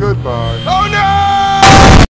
Goodbye. Oh no!